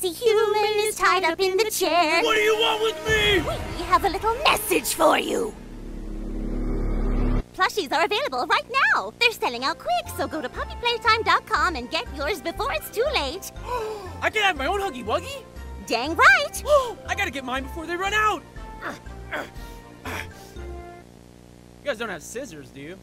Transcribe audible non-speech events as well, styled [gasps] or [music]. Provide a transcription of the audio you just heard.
The human is tied up in the chair. What do you want with me? We have a little message for you. Plushies are available right now. They're selling out quick, so go to poppyplaytime.com and get yours before it's too late. [gasps] I can have my own Huggy Wuggy? Dang right! [gasps] I gotta get mine before they run out! Uh, uh. You guys don't have scissors, do you?